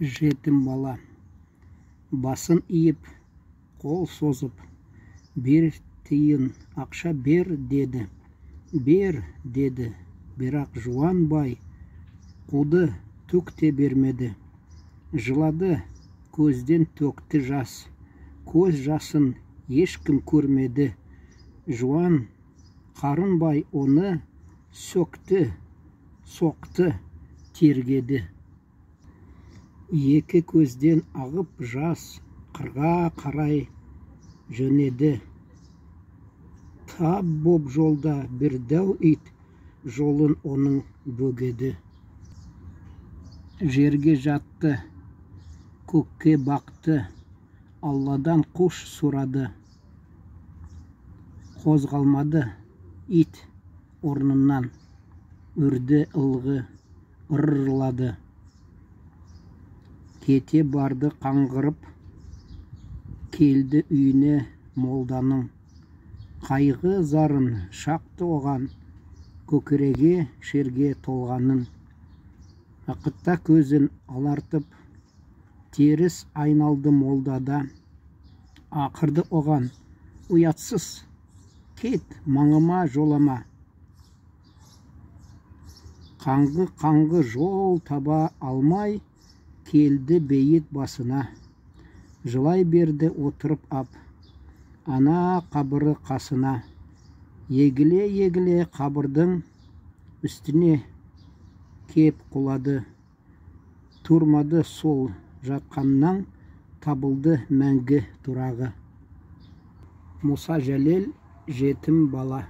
жетім бала. Басын иіп қол созып бер тиын ақша бер деді. Бер деді. Бірақ жуан бай қуды түк те бермеді. Жылады көзден төкті жас. Көз жасын ешкім көрмеді. Жуан қарынбай оны сөкті соқты тергеді. Екі көзден ағып жас қырға қарай жөнеді. Тап боп жолда бір дәу ит жолын оның бөгеді. Жерге жатты көкке бақты алладан қуш сұрады. Қозғалмады ит орнынан үрді ылғы ырырлады. Кете барды қаңғырып келді үйіне молданың. Қайғы зарын шақты оған көкірегі шерге толғанын. Уақытта көзін алартып теріс айналды молдада. Ақырды оған ұятсыз кет маңыма жолама қаңғы қаңғы жол таба алмай келді бейіт басына. Жылай берді отырып ап. Ана қабыры қасына. Егіле егіле қабырдың үстіне кеп құлады. Тұрмады сол жатқаннан табылды мәңгі тұрағы. Мұса жәлел жетім бала.